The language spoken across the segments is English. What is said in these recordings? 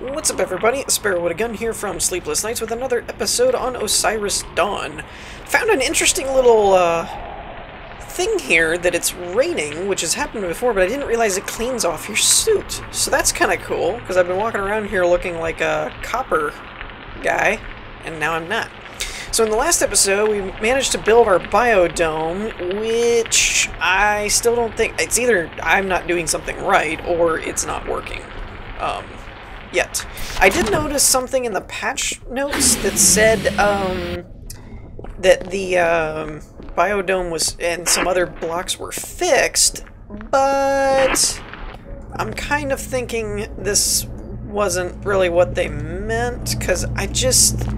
What's up, everybody? Sparrow with a Gun here from Sleepless Knights with another episode on Osiris Dawn. Found an interesting little uh, thing here that it's raining, which has happened before, but I didn't realize it cleans off your suit. So that's kind of cool, because I've been walking around here looking like a copper guy, and now I'm not. So in the last episode, we managed to build our biodome, which I still don't think... It's either I'm not doing something right, or it's not working. Um, yet. I did notice something in the patch notes that said, um, that the, um, biodome was... and some other blocks were fixed, but... I'm kind of thinking this wasn't really what they meant, because I just...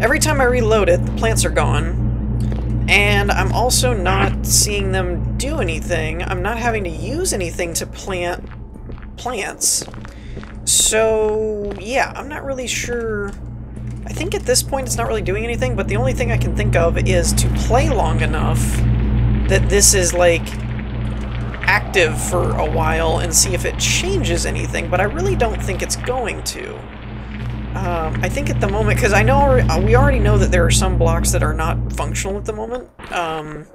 Every time I reload it, the plants are gone, and I'm also not seeing them do anything. I'm not having to use anything to plant plants. So, yeah, I'm not really sure... I think at this point it's not really doing anything, but the only thing I can think of is to play long enough that this is, like, active for a while and see if it changes anything, but I really don't think it's going to. Um, I think at the moment, because I know we already know that there are some blocks that are not functional at the moment. Um,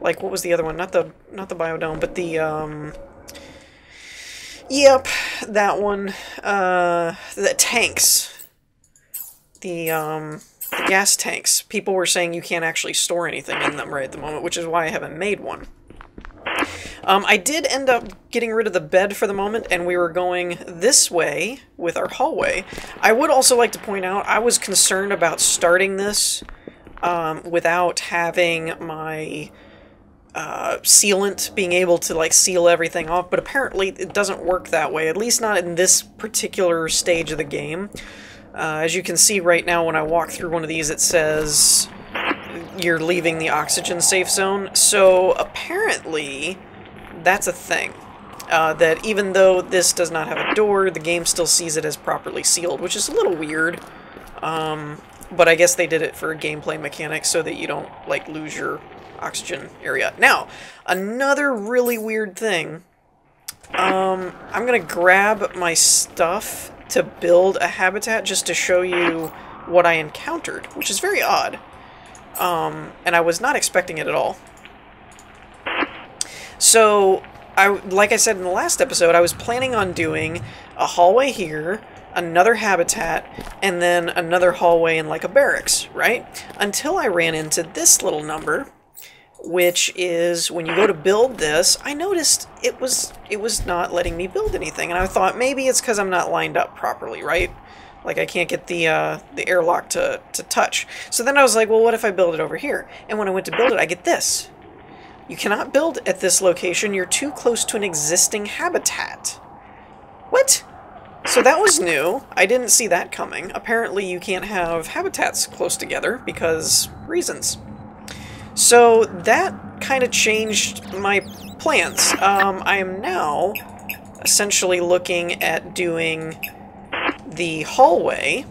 like what was the other one? Not the not the biodome, but the um, yep, that one. Uh, the tanks, the um, the gas tanks. People were saying you can't actually store anything in them right at the moment, which is why I haven't made one. Um, I did end up getting rid of the bed for the moment, and we were going this way with our hallway. I would also like to point out, I was concerned about starting this um, without having my uh, sealant being able to like seal everything off, but apparently it doesn't work that way, at least not in this particular stage of the game. Uh, as you can see right now when I walk through one of these, it says you're leaving the oxygen safe zone. So apparently that's a thing. Uh, that even though this does not have a door, the game still sees it as properly sealed, which is a little weird. Um, but I guess they did it for a gameplay mechanic so that you don't, like, lose your oxygen area. Now, another really weird thing. Um, I'm gonna grab my stuff to build a habitat just to show you what I encountered, which is very odd. Um, and I was not expecting it at all. So, I, like I said in the last episode, I was planning on doing a hallway here, another habitat, and then another hallway in like a barracks, right? Until I ran into this little number, which is when you go to build this, I noticed it was it was not letting me build anything, and I thought maybe it's because I'm not lined up properly, right? Like I can't get the uh, the airlock to, to touch. So then I was like, well, what if I build it over here? And when I went to build it, I get this. You cannot build at this location. You're too close to an existing habitat. What? So that was new. I didn't see that coming. Apparently you can't have habitats close together because reasons. So that kind of changed my plans. Um, I am now essentially looking at doing the hallway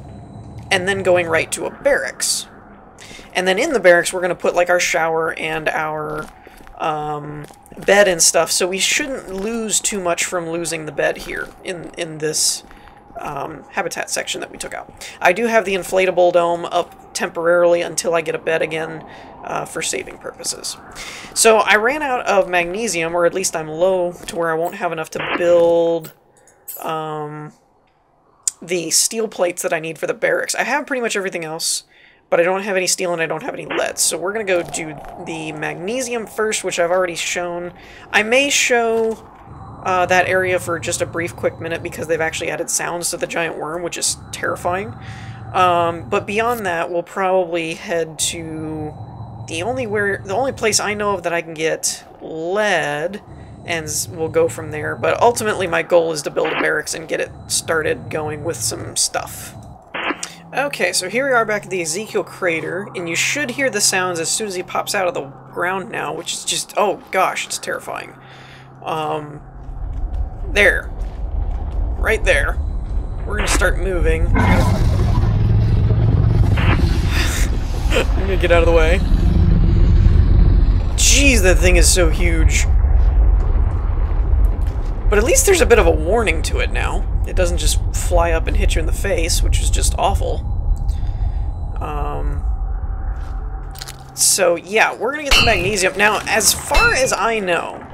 and then going right to a barracks. And then in the barracks we're going to put like our shower and our um, bed and stuff, so we shouldn't lose too much from losing the bed here in, in this um, habitat section that we took out. I do have the inflatable dome up temporarily until I get a bed again uh, for saving purposes. So I ran out of magnesium, or at least I'm low to where I won't have enough to build um, the steel plates that I need for the barracks. I have pretty much everything else but I don't have any steel and I don't have any lead. So we're going to go do the magnesium first, which I've already shown. I may show uh, that area for just a brief quick minute because they've actually added sounds to the giant worm, which is terrifying. Um, but beyond that, we'll probably head to the only where the only place I know of that I can get lead, and we'll go from there. But ultimately, my goal is to build a barracks and get it started going with some stuff. Okay, so here we are back at the Ezekiel crater, and you should hear the sounds as soon as he pops out of the ground now, which is just, oh gosh, it's terrifying. Um, there. Right there. We're gonna start moving. I'm gonna get out of the way. Jeez, that thing is so huge. But at least there's a bit of a warning to it now. It doesn't just fly up and hit you in the face, which is just awful. Um, so yeah, we're gonna get the magnesium. Now, as far as I know,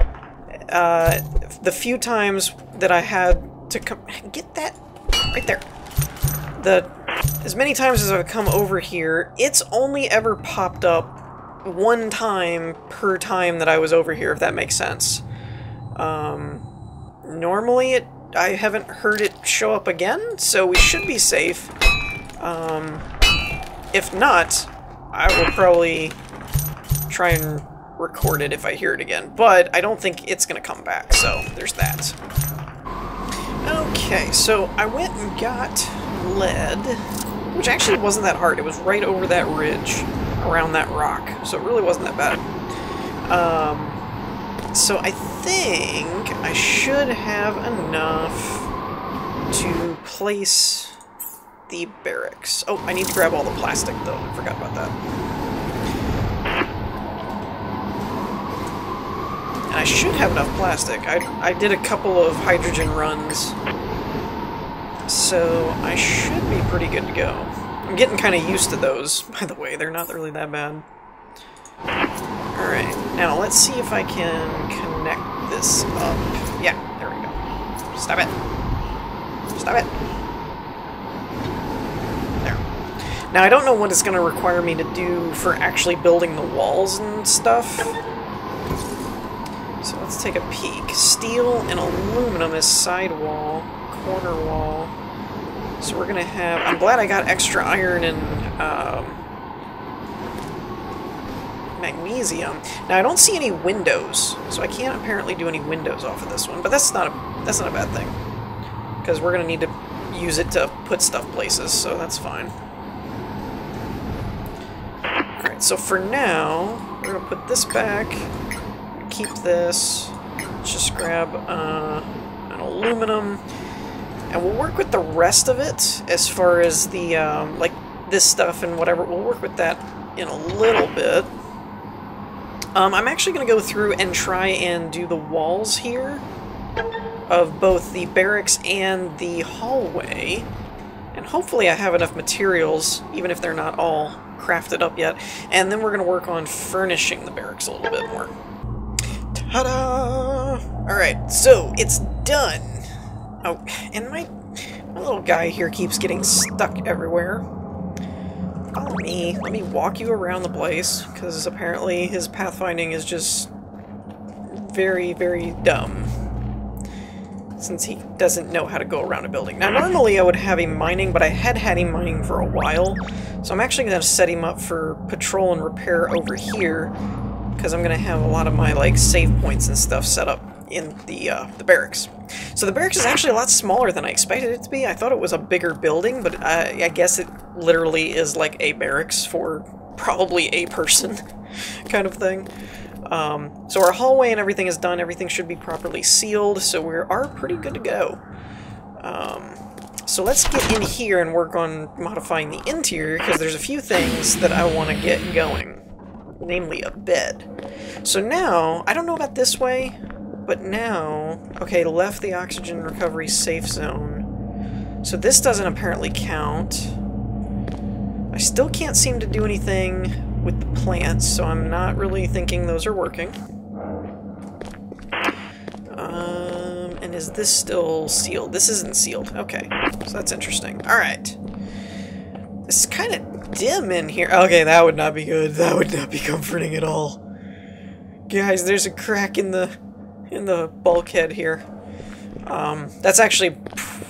uh, the few times that I had to come... Get that right there. The As many times as I've come over here, it's only ever popped up one time per time that I was over here, if that makes sense. Um, normally, it I haven't heard it show up again, so we should be safe. Um, if not, I will probably try and record it if I hear it again. But I don't think it's going to come back, so there's that. Okay, so I went and got lead, which actually wasn't that hard. It was right over that ridge around that rock, so it really wasn't that bad. Um, so I think I should have enough to place the barracks. Oh, I need to grab all the plastic, though. I forgot about that. And I should have enough plastic. I, I did a couple of hydrogen runs, so I should be pretty good to go. I'm getting kind of used to those, by the way. They're not really that bad. Alright, now let's see if I can connect this up. Yeah, there we go. Stop it. Stop it. There. Now, I don't know what it's going to require me to do for actually building the walls and stuff. So let's take a peek. Steel and aluminum is sidewall, corner wall. So we're gonna have... I'm glad I got extra iron and um, magnesium. Now I don't see any windows, so I can't apparently do any windows off of this one. But that's not a that's not a bad thing, because we're gonna need to use it to put stuff places, so that's fine. Alright, so for now, we're gonna put this back, keep this, Let's just grab uh, an aluminum, and we'll work with the rest of it as far as the, um, like, this stuff and whatever. We'll work with that in a little bit. Um, I'm actually going to go through and try and do the walls here of both the barracks and the hallway. And hopefully I have enough materials, even if they're not all crafted up yet. And then we're going to work on furnishing the barracks a little bit more. Ta-da! Alright, so it's done. Oh, and my, my little guy here keeps getting stuck everywhere. Follow me. Let me walk you around the place, because apparently his pathfinding is just very, very dumb. Since he doesn't know how to go around a building. Now, normally I would have him mining, but I had had him mining for a while. So I'm actually going to set him up for patrol and repair over here, because I'm going to have a lot of my, like, save points and stuff set up in the, uh, the barracks. So the barracks is actually a lot smaller than I expected it to be. I thought it was a bigger building, but I, I guess it literally is like a barracks for probably a person kind of thing. Um, so our hallway and everything is done. Everything should be properly sealed, so we are pretty good to go. Um, so let's get in here and work on modifying the interior, because there's a few things that I want to get going. Namely, a bed. So now, I don't know about this way, but now, okay, left the oxygen recovery safe zone. So this doesn't apparently count. I still can't seem to do anything with the plants, so I'm not really thinking those are working. Um, and is this still sealed? This isn't sealed. Okay, so that's interesting. Alright. It's kind of dim in here. Okay, that would not be good. That would not be comforting at all. Guys, there's a crack in the in the bulkhead here. Um, that's actually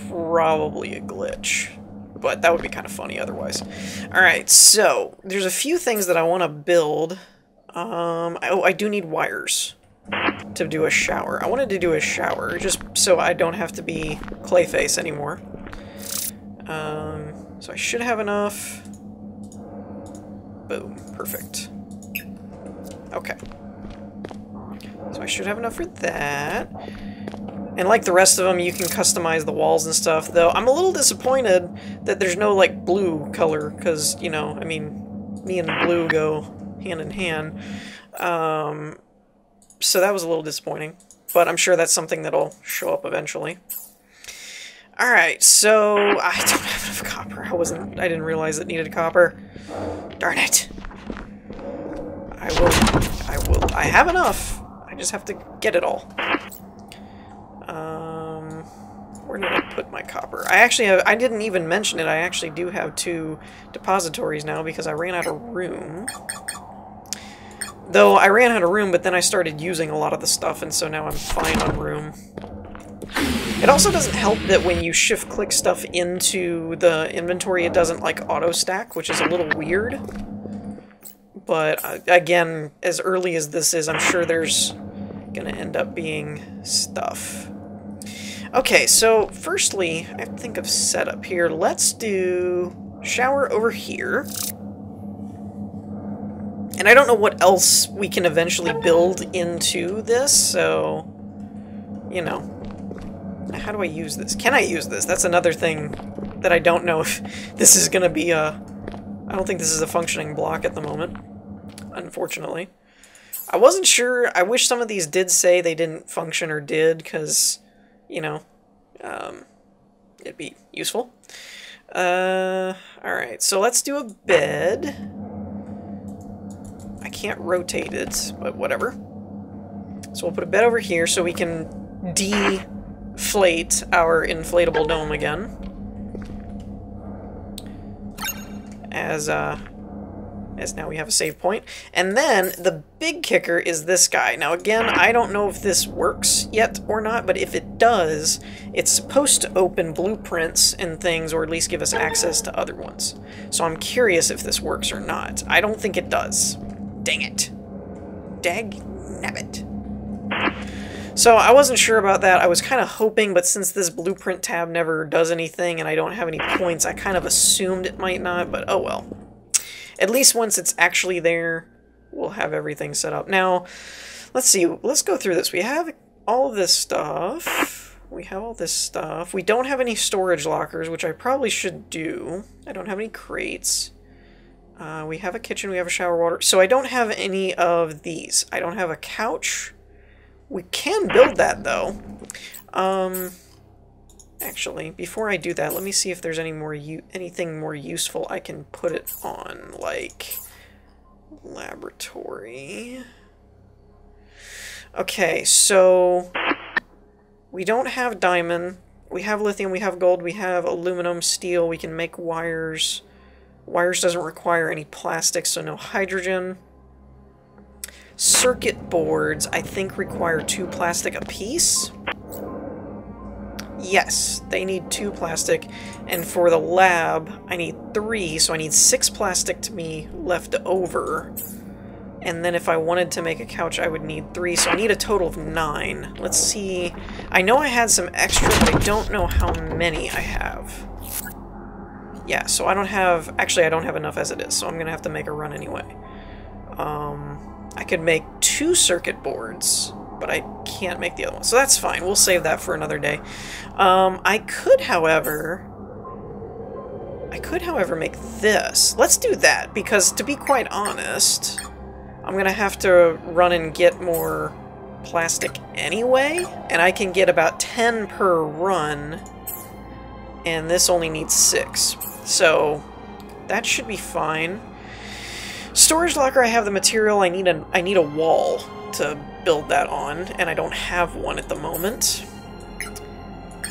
probably a glitch, but that would be kind of funny otherwise. Alright, so there's a few things that I want to build. Um, oh, I do need wires to do a shower. I wanted to do a shower just so I don't have to be Clayface anymore. Um, so I should have enough. Boom, perfect. Okay. So I should have enough for that. And like the rest of them, you can customize the walls and stuff, though I'm a little disappointed that there's no, like, blue color, because, you know, I mean, me and blue go hand in hand. Um, so that was a little disappointing, but I'm sure that's something that'll show up eventually. Alright, so I don't have enough copper. I wasn't I didn't realize it needed copper. Darn it. I will I will I have enough. I just have to get it all. Um where did I put my copper? I actually have, I didn't even mention it. I actually do have two depositories now because I ran out of room. Though I ran out of room, but then I started using a lot of the stuff, and so now I'm fine on room. It also doesn't help that when you shift-click stuff into the inventory, it doesn't, like, auto-stack, which is a little weird. But, uh, again, as early as this is, I'm sure there's gonna end up being stuff. Okay, so, firstly, I think of setup here. Let's do shower over here. And I don't know what else we can eventually build into this, so, you know, how do I use this? Can I use this? That's another thing that I don't know if this is going to be a... I don't think this is a functioning block at the moment, unfortunately. I wasn't sure. I wish some of these did say they didn't function or did, because, you know, um, it'd be useful. Uh, alright, so let's do a bed. I can't rotate it, but whatever. So we'll put a bed over here so we can deflate our inflatable dome again. As, uh, as now we have a save point. And then the big kicker is this guy. Now again, I don't know if this works yet or not, but if it does, it's supposed to open blueprints and things, or at least give us access to other ones. So I'm curious if this works or not. I don't think it does. Dang it. Dag nabbit. So I wasn't sure about that. I was kind of hoping, but since this blueprint tab never does anything and I don't have any points, I kind of assumed it might not, but oh well. At least once it's actually there, we'll have everything set up. Now, let's see. Let's go through this. We have all this stuff. We have all this stuff. We don't have any storage lockers, which I probably should do. I don't have any crates. Uh, we have a kitchen, we have a shower water. So I don't have any of these. I don't have a couch. We can build that, though. Um, actually, before I do that, let me see if there's any more anything more useful I can put it on, like laboratory. Okay, so we don't have diamond. We have lithium, we have gold, we have aluminum, steel, we can make wires. Wires doesn't require any plastic, so no hydrogen. Circuit boards, I think, require two plastic apiece. Yes, they need two plastic, and for the lab, I need three, so I need six plastic to be left over. And then if I wanted to make a couch, I would need three, so I need a total of nine. Let's see. I know I had some extra, but I don't know how many I have. Yeah, so I don't have... Actually, I don't have enough as it is, so I'm going to have to make a run anyway. Um, I could make two circuit boards, but I can't make the other one. So that's fine. We'll save that for another day. Um, I could, however... I could, however, make this. Let's do that, because to be quite honest, I'm going to have to run and get more plastic anyway, and I can get about 10 per run, and this only needs 6. So, that should be fine. Storage locker, I have the material. I need a I need a wall to build that on, and I don't have one at the moment.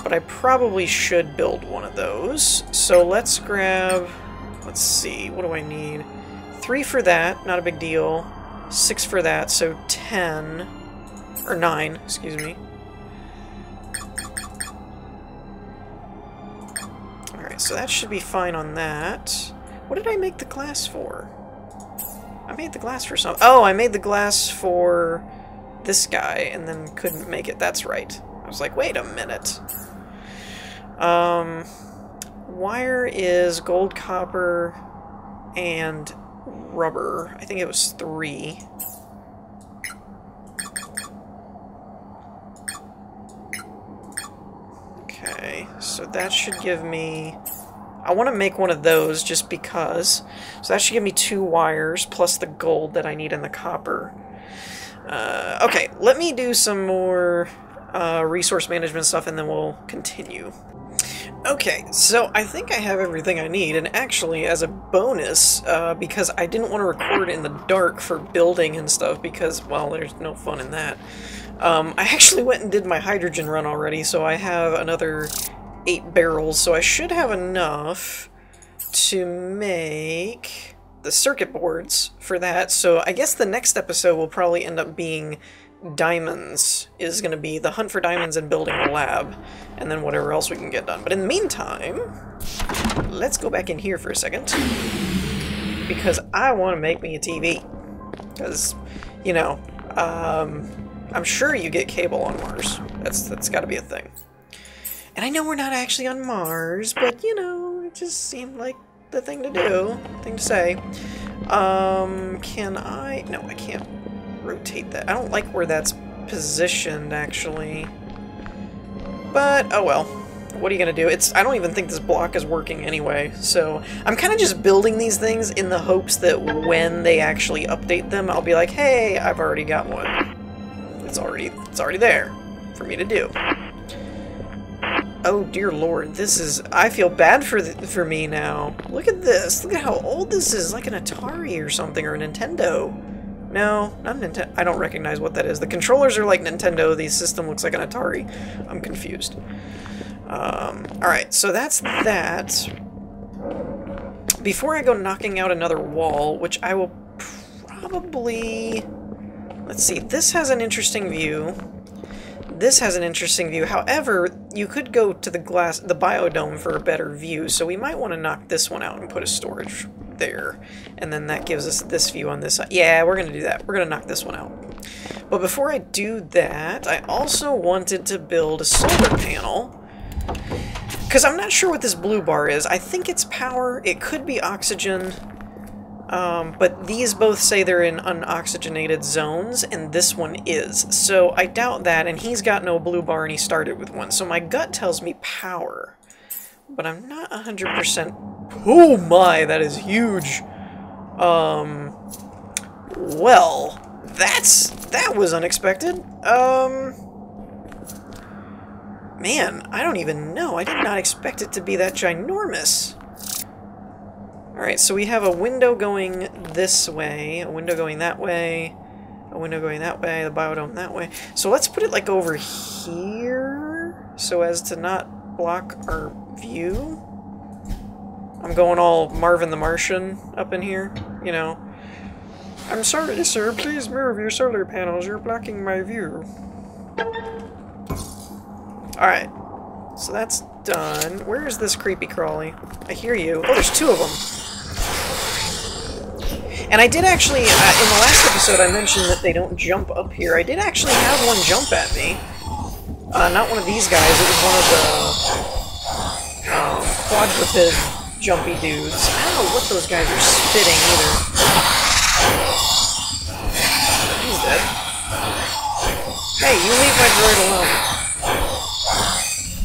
But I probably should build one of those. So let's grab... Let's see, what do I need? Three for that, not a big deal. Six for that, so ten. Or nine, excuse me. Alright, so that should be fine on that. What did I make the glass for? I made the glass for some... Oh, I made the glass for this guy and then couldn't make it. That's right. I was like, wait a minute. Um, wire is gold, copper, and rubber. I think it was three. Okay, so that should give me I want to make one of those just because. So that should give me two wires plus the gold that I need in the copper. Uh, okay, let me do some more uh, resource management stuff and then we'll continue. Okay, so I think I have everything I need, and actually, as a bonus, uh, because I didn't want to record in the dark for building and stuff, because, well, there's no fun in that, um, I actually went and did my hydrogen run already, so I have another eight barrels, so I should have enough to make the circuit boards for that, so I guess the next episode will probably end up being diamonds is going to be the hunt for diamonds and building a lab, and then whatever else we can get done. But in the meantime, let's go back in here for a second, because I want to make me a TV. Because, you know, um, I'm sure you get cable on Mars. That's That's got to be a thing. And I know we're not actually on Mars, but, you know, it just seemed like the thing to do, thing to say. Um, can I... No, I can't rotate that. I don't like where that's positioned, actually. But, oh well. What are you gonna do? It's I don't even think this block is working anyway, so I'm kind of just building these things in the hopes that when they actually update them, I'll be like, hey, I've already got one. It's already, it's already there for me to do. Oh dear lord, this is... I feel bad for for me now. Look at this. Look at how old this is. Like an Atari or something, or a Nintendo. No, not Nintendo. I don't recognize what that is. The controllers are like Nintendo. The system looks like an Atari. I'm confused. Um, Alright, so that's that. Before I go knocking out another wall, which I will probably... Let's see, this has an interesting view. This has an interesting view. However, you could go to the glass, the biodome for a better view, so we might want to knock this one out and put a storage there. And then that gives us this view on this side. Yeah, we're going to do that. We're going to knock this one out. But before I do that, I also wanted to build a solar panel. Because I'm not sure what this blue bar is. I think it's power. It could be oxygen. Um, but these both say they're in unoxygenated zones, and this one is. So I doubt that, and he's got no blue bar and he started with one. So my gut tells me power. But I'm not 100% Oh my, that is huge. Um, well, that's, that was unexpected. Um, man, I don't even know. I did not expect it to be that ginormous. Alright, so we have a window going this way, a window going that way, a window going that way, the biodome that way. So let's put it like over here, so as to not block our view. I'm going all Marvin the Martian up in here, you know. I'm sorry, sir. Please move your solar panels. You're blocking my view. Alright. So that's done. Where is this creepy crawly? I hear you. Oh, there's two of them. And I did actually, uh, in the last episode, I mentioned that they don't jump up here. I did actually have one jump at me. Uh, not one of these guys. It was one of the um, quadruped jumpy dudes. I don't know what those guys are spitting either. He's dead. Hey, you leave my droid alone.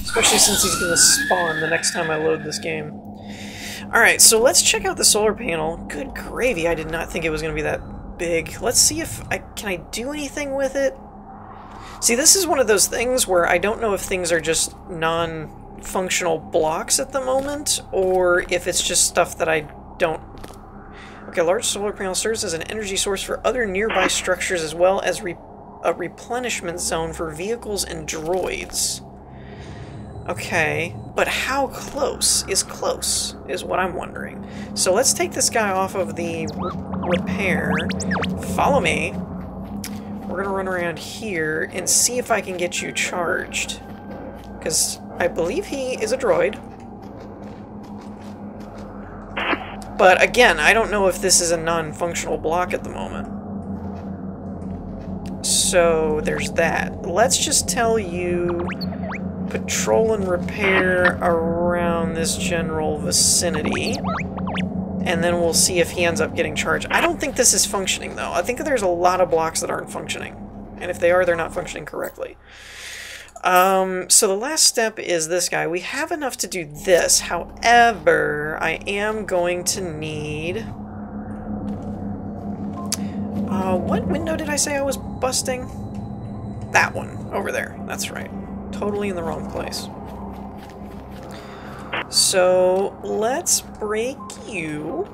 Especially since he's gonna spawn the next time I load this game. Alright, so let's check out the solar panel. Good gravy, I did not think it was gonna be that big. Let's see if I can I do anything with it. See, this is one of those things where I don't know if things are just non functional blocks at the moment, or if it's just stuff that I don't... Okay, large solar panel serves as an energy source for other nearby structures as well as re a replenishment zone for vehicles and droids. Okay, but how close is close, is what I'm wondering. So let's take this guy off of the repair. Follow me. We're gonna run around here and see if I can get you charged. Because I believe he is a droid. But again, I don't know if this is a non-functional block at the moment. So there's that. Let's just tell you patrol and repair around this general vicinity. And then we'll see if he ends up getting charged. I don't think this is functioning, though. I think there's a lot of blocks that aren't functioning. And if they are, they're not functioning correctly. Um, so the last step is this guy. We have enough to do this. However, I am going to need... Uh, what window did I say I was busting? That one, over there. That's right. Totally in the wrong place. So let's break you.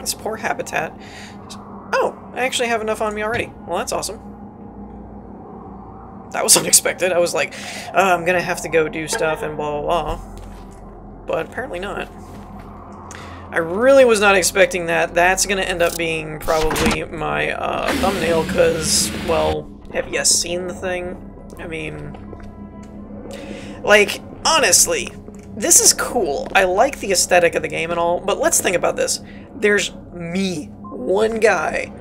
This poor habitat. Oh, I actually have enough on me already. Well, that's awesome. That was unexpected. I was like, uh, I'm gonna have to go do stuff and blah blah blah. But apparently not. I really was not expecting that. That's gonna end up being probably my uh, thumbnail, because, well, have you seen the thing? I mean... Like, honestly, this is cool. I like the aesthetic of the game and all, but let's think about this. There's me, one guy,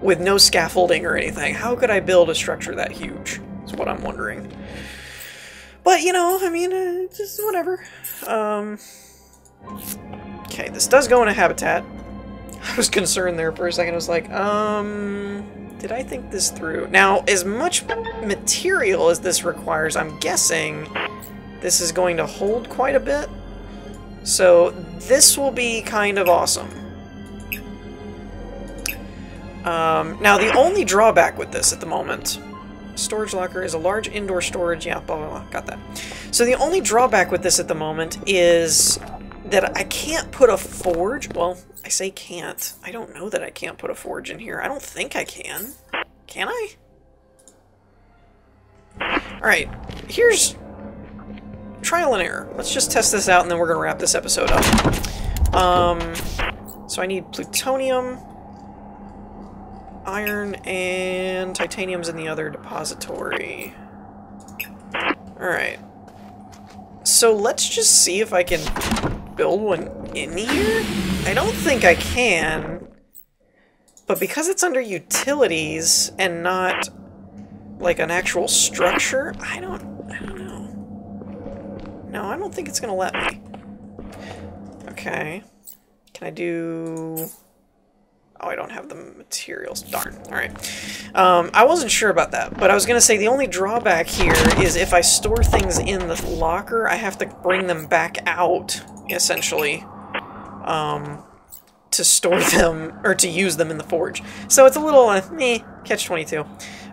with no scaffolding or anything. How could I build a structure that huge? Is what I'm wondering. But, you know, I mean, uh, just whatever. Um... Okay, this does go in a habitat. I was concerned there for a second. I was like, um... Did I think this through? Now, as much material as this requires, I'm guessing this is going to hold quite a bit. So this will be kind of awesome. Um, now, the only drawback with this at the moment... Storage locker is a large indoor storage... Yeah, blah, blah, blah. Got that. So the only drawback with this at the moment is that I can't put a forge. Well, I say can't. I don't know that I can't put a forge in here. I don't think I can. Can I? Alright, here's trial and error. Let's just test this out and then we're going to wrap this episode up. Um, so I need plutonium, iron, and titanium's in the other depository. Alright. So let's just see if I can build one in here? I don't think I can. But because it's under utilities and not like an actual structure, I don't I don't know. No, I don't think it's gonna let me. Okay. Can I do Oh, I don't have the materials. Darn. Alright. Um, I wasn't sure about that, but I was going to say the only drawback here is if I store things in the locker, I have to bring them back out, essentially, um, to store them, or to use them in the forge. So it's a little, uh, meh, catch-22.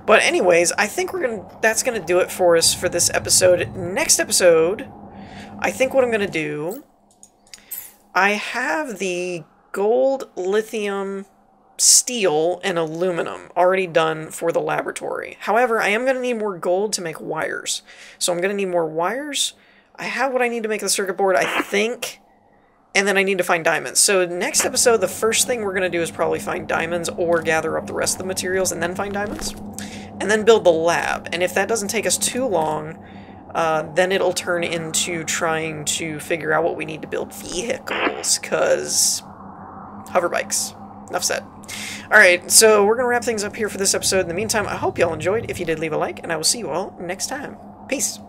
But anyways, I think we're gonna, that's going to do it for us for this episode. Next episode, I think what I'm going to do, I have the gold, lithium, steel and aluminum already done for the laboratory. However, I am going to need more gold to make wires. So I'm going to need more wires. I have what I need to make the circuit board, I think. And then I need to find diamonds. So next episode, the first thing we're going to do is probably find diamonds or gather up the rest of the materials and then find diamonds. And then build the lab. And if that doesn't take us too long, uh, then it'll turn into trying to figure out what we need to build vehicles. Because hover bikes. Enough said. Alright, so we're going to wrap things up here for this episode. In the meantime, I hope y'all enjoyed. If you did, leave a like, and I will see you all next time. Peace.